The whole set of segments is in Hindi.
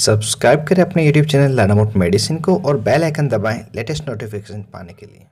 सब्सक्राइब करें अपने यूट्यूब चैनल लानामोट मेडिसिन को और बेल आइकन दबाएँ लेटेस्ट नोटिफिकेशन पाने के लिए।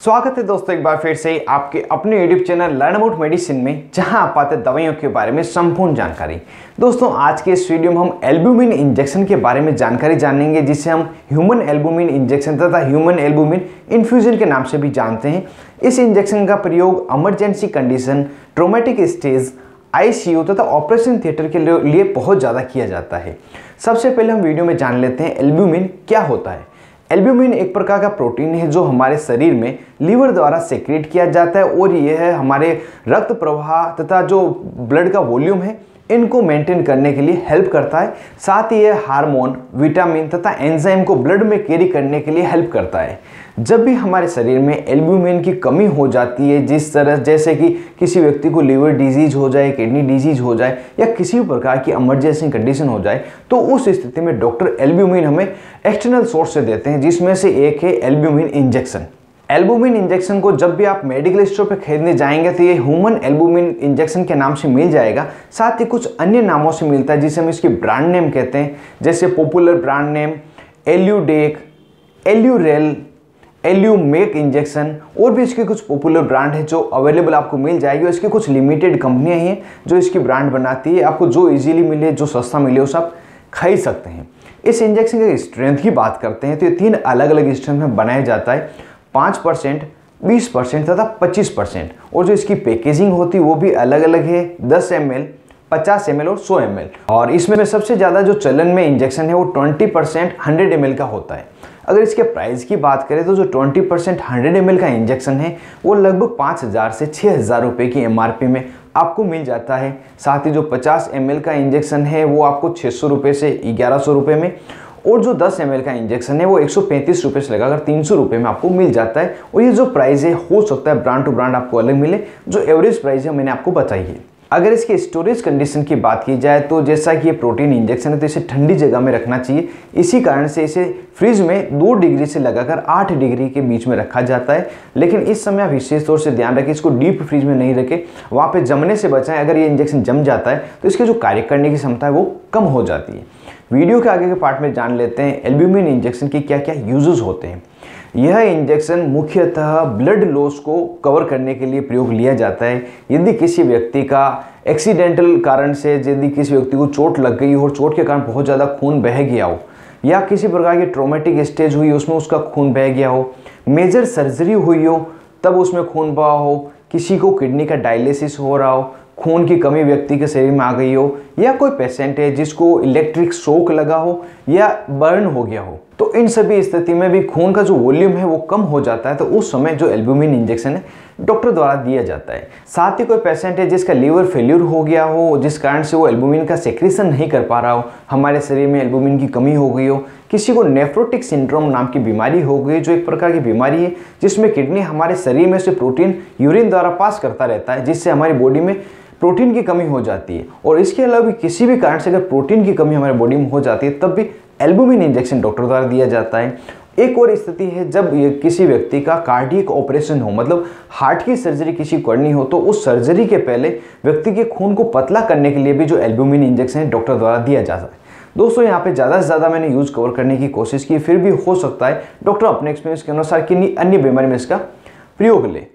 स्वागत है दोस्तों एक बार फिर से आपके अपने यूट्यूब चैनल लर्न मेडिसिन में, जहाँ आप पाते दवाइयों के बारे में संपूर्ण जानकारी। दोस्तों, आज के इस वीडियो में हम एल्बुमिन इंजेक्शन के बारे में जानकारी जानेंगे, जिसे हम ह्यूमन एल्बुमिन इंजेक्शन तथा ह्यूमन एल्बुमिन इन्फ्यूजन के नाम से भी जानते हैं। इस इंजेक्शन का प्रयोग emergency condition traumatic stage ICU तथा ऑपरेशन थिएटर के लिए बहुत ज़्यादा किया जाता है। सबसे पहले हम वीडियो में जान लेते हैं एल्ब्यूमिन क्या होता है। एल्ब्यूमिन एक प्रकार का प्रोटीन है जो हमारे शरीर में लीवर द्वारा सेक्रेट किया जाता है और यह है हमारे रक्त प्रवाह तथा जो ब्लड का वॉल्यूम है इनको मेंटेन करने के लिए हेल्प करता है। साथ ही यह हार्मोन विटामिन तथा एंजाइम को ब्लड में कैरी करने के लिए हेल्प करता है। जब भी हमारे शरीर में एल्ब्यूमिन की कमी हो जाती है, जिस तरह जैसे कि किसी व्यक्ति को लीवर डिज़ीज़ हो जाए किडनी डिज़ीज़ हो जाए, या किसी भी प्रकार की इमरजेंसी कंडीशन हो जाए तो उस स्थिति में डॉक्टर एल्ब्यूमिन हमें एक्सटर्नल सोर्स से देते हैं, जिसमें से एक है एल्ब्यूमिन इंजेक्शन एल्बुमिन इंजेक्शन को जब भी आप मेडिकल स्टोर पर खरीदने जाएँगे तो ये ह्यूमन एल्बुमिन इंजेक्शन के नाम से मिल जाएगा। साथ ही कुछ अन्य नामों से मिलता है, जिसे हम इसकी ब्रांड नेम कहते हैं। जैसे पॉपुलर ब्रांड नेम, एल्यूडेक, एल्यूरेल, एल्यूमेक इंजेक्शन, और भी इसके कुछ पॉपुलर ब्रांड है जो अवेलेबल आपको मिल जाएगी। और इसकी कुछ लिमिटेड कंपनियाँ हैं जो इसकी ब्रांड बनाती है। आपको जो इजीली मिले, जो सस्ता मिले, उस आप खरीद सकते हैं। इस इंजेक्शन के स्ट्रेंथ की बात करते हैं तो ये तीन अलग अलग स्ट्रेंथ में बनाया जाता है। पाँच परसेंट, बीस परसेंट तथा पच्चीस परसेंट। और जो इसकी पैकेजिंग होती वो भी अलग अलग है। दस एम एल, पचास एम और सौ एम और इसमें सबसे ज़्यादा जो चलन में इंजेक्शन है, वो ट्वेंटी परसेंट हंड्रेड एम का होता है। अगर इसके प्राइस की बात करें तो जो 20 परसेंट हंड्रेड का इंजेक्शन है, वो लगभग पाँच हज़ार से छः हज़ार रुपये की एमआरपी में आपको मिल जाता है। साथ ही जो 50 एम का इंजेक्शन है, वो आपको छः सौ से ग्यारह सौ में। और जो 10 एम का इंजेक्शन है, वो एक सौ से लगाकर तीन सौ में आपको मिल जाता है। और ये जो प्राइस है, हो सकता है ब्रांड टू ब्रांड आपको अलग मिले। जो एवरेज प्राइस है, मैंने आपको बताई है। अगर इसके स्टोरेज कंडीशन की बात की जाए तो जैसा कि ये प्रोटीन इंजेक्शन है तो इसे ठंडी जगह में रखना चाहिए। इसी कारण से इसे फ्रिज में दो डिग्री से लगाकर आठ डिग्री के बीच में रखा जाता है। लेकिन इस समय आप विशेष तौर से ध्यान रखें, इसको डीप फ्रिज में नहीं रखें। वहाँ पे जमने से बचाएँ, अगर ये इंजेक्शन जम जाता है तो इसके जो कार्य करने की क्षमता है, वो कम हो जाती है। वीडियो के आगे के पार्ट में जान लेते हैं एल्ब्यूमिन इंजेक्शन के क्या क्या यूजेस होते हैं। यह इंजेक्शन मुख्यतः ब्लड लॉस को कवर करने के लिए प्रयोग लिया जाता है। यदि किसी व्यक्ति का एक्सीडेंटल कारण से यदि किसी व्यक्ति को चोट लग गई हो और चोट के कारण बहुत ज़्यादा खून बह गया हो, या किसी प्रकार की ट्रोमेटिक स्टेज हुई, उसमें उसका खून बह गया हो मेजर सर्जरी हुई हो, तब उसमें खून बहा हो, किसी को किडनी का डायलिसिस हो रहा हो खून की कमी व्यक्ति के शरीर में आ गई हो, या कोई पेशेंट है जिसको इलेक्ट्रिक शोक लगा हो, या बर्न हो गया हो तो इन सभी स्थिति में भी खून का जो वॉल्यूम है वो कम हो जाता है तो उस समय जो एल्ब्यूमिन इंजेक्शन है डॉक्टर द्वारा दिया जाता है। साथ ही कोई पेशेंट है जिसका लीवर फेल्यूर हो गया हो, जिस कारण से वो एल्बुमिन का सेक्रेशन नहीं कर पा रहा हो, हमारे शरीर में एल्बुमिन की कमी हो गई हो, किसी को नेफ्रोटिक सिंड्रोम नाम की बीमारी हो गई, जो एक प्रकार की बीमारी है, जिसमें किडनी हमारे शरीर में से प्रोटीन यूरिन द्वारा पास करता रहता है, जिससे हमारी बॉडी में प्रोटीन की कमी हो जाती है। और इसके अलावा भी किसी भी कारण से अगर प्रोटीन की कमी हमारे बॉडी में हो जाती है, तब भी एल्बुमिन इंजेक्शन डॉक्टर द्वारा दिया जाता है। एक और स्थिति है, जब किसी व्यक्ति का कार्डियक ऑपरेशन हो मतलब हार्ट की सर्जरी किसी करनी हो तो उस सर्जरी के पहले व्यक्ति के खून को पतला करने के लिए भी जो एल्बुमिन इंजेक्शन डॉक्टर द्वारा दिया जाता है। दोस्तों, यहाँ पे ज़्यादा से ज़्यादा मैंने यूज़ कवर करने की कोशिश की, फिर भी हो सकता है। डॉक्टर, अपने एक्सपीरियंस के अनुसार किन्हीं अन्य बीमारी में इसका प्रयोग ले।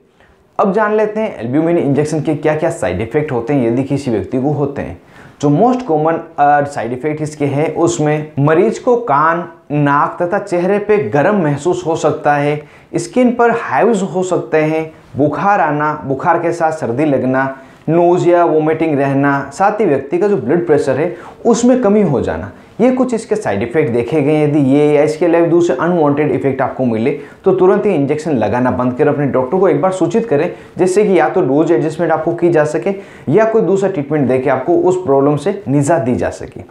अब जान लेते हैं एल्ब्यूमिन इंजेक्शन के क्या क्या साइड इफ़ेक्ट होते हैं, यदि किसी व्यक्ति को होते हैं। जो मोस्ट कॉमन साइड इफ़ेक्ट इसके हैं, उसमें मरीज़ को कान, नाक तथा चेहरे पे गर्म महसूस हो सकता है स्किन पर हाइव्स हो सकते हैं, बुखार आना, बुखार के साथ सर्दी लगना नोज़ या वोमिटिंग रहना, साथ ही व्यक्ति का जो ब्लड प्रेशर है, उसमें कमी हो जाना। ये कुछ इसके साइड इफ़ेक्ट देखे गए यदि ये या इसके अलावा दूसरे अनवांटेड इफ़ेक्ट आपको मिले तो तुरंत ही इंजेक्शन लगाना बंद कर, अपने डॉक्टर को एक बार सूचित करें, जिससे कि या तो डोज एडजस्टमेंट आपको की जा सके, या कोई दूसरा ट्रीटमेंट देके आपको उस प्रॉब्लम से निजात दी जा सके।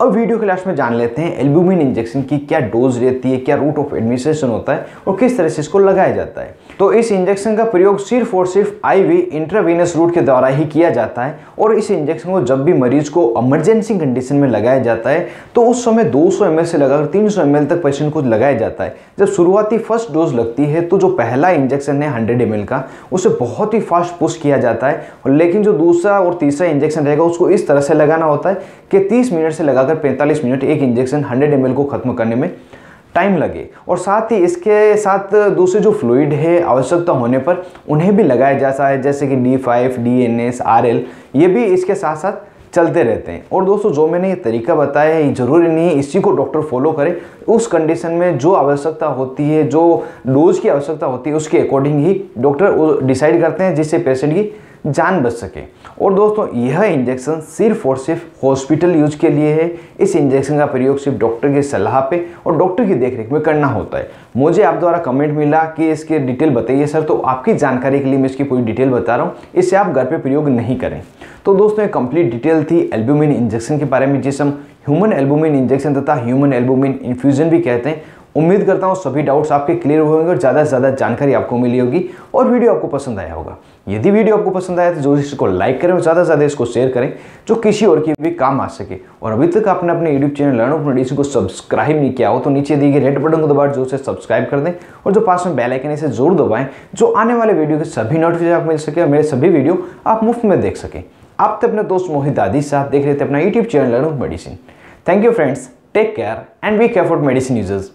अब वीडियो के लास्ट में जान लेते हैं एल्ब्यूमिन इंजेक्शन की क्या डोज रहती है, क्या रूट ऑफ़ एडमिनिस्ट्रेशन होता है और किस तरह से इसको लगाया जाता है। तो इस इंजेक्शन का प्रयोग सिर्फ़ और सिर्फ़ आईवी इंट्रावीनस रूट के द्वारा ही किया जाता है और इस इंजेक्शन को जब भी मरीज़ को इमरजेंसी कंडीशन में लगाया जाता है तो उस समय 200 सौ से लगाकर 300 सौ तक पेशेंट को लगाया जाता है। जब शुरुआती फ़र्स्ट डोज लगती है तो जो पहला इंजेक्शन है हंड्रेड एम का, उसे बहुत ही फास्ट पुश किया जाता है लेकिन जो दूसरा और तीसरा इंजेक्शन रहेगा, उसको इस तरह से लगाना होता है कि तीस मिनट से लगाकर अगर 45 मिनट एक इंजेक्शन 100 एम को ख़त्म करने में टाइम लगे और साथ ही इसके साथ दूसरे जो फ्लूइड है आवश्यकता होने पर उन्हें भी लगाया जाता है जैसे कि D five, D N S, R L, ये भी इसके साथ साथ चलते रहते हैं। और दोस्तों, जो मैंने ये तरीका बताया है ज़रूरी नहीं है, इसी को डॉक्टर फॉलो करें। उस कंडीशन में जो आवश्यकता होती है, जो डोज की आवश्यकता होती है, उसके अकॉर्डिंग ही डॉक्टर डिसाइड करते हैं, जिससे पेशेंट की जान बच सके। और दोस्तों, यह इंजेक्शन सिर्फ़ और सिर्फ़ हॉस्पिटल यूज़ के लिए है। इस इंजेक्शन का प्रयोग सिर्फ़ डॉक्टर की सलाह पे और डॉक्टर की देखरेख में करना होता है। मुझे आप द्वारा कमेंट मिला कि इसके डिटेल बताइए सर तो आपकी जानकारी के लिए मैं इसकी पूरी डिटेल बता रहा हूँ। इससे आप घर पर प्रयोग नहीं करें। तो दोस्तों, एक कंप्लीट डिटेल थी एल्ब्यूमिन इंजेक्शन के बारे में, जिसे हम ह्यूमन एल्बुमिन इंजेक्शन तथा ह्यूमन एल्बुमिन इन्फ्यूजन भी कहते हैं। उम्मीद करता हूँ सभी डाउट्स आपके क्लियर हुए होंगे और ज़्यादा से ज़्यादा जानकारी आपको मिली होगी और वीडियो आपको पसंद आया होगा। यदि वीडियो आपको पसंद आया तो जो इसको लाइक करें और ज़्यादा से ज़्यादा इसको शेयर करें, जो किसी और की भी काम आ सके। और अभी तक आपने अपने YouTube channel learn of medicine को सब्सक्राइब नहीं किया हो तो नीचे दिए गए रेड बटन को दबा जो से सब्सक्राइब कर दें और जो पास में बेल आइकन इसे ज़रूर दबाएँ, जो आने वाले वीडियो के सभी नोटिफिकेशन आप मिल सके और मेरे सभी वीडियो आप मुफ़्त में देख सकें। आप तो अपने दोस्त मोहित आदि साथ देख रहे थे अपना YouTube channel learn of medicine thank you friends take care and be care for medicine users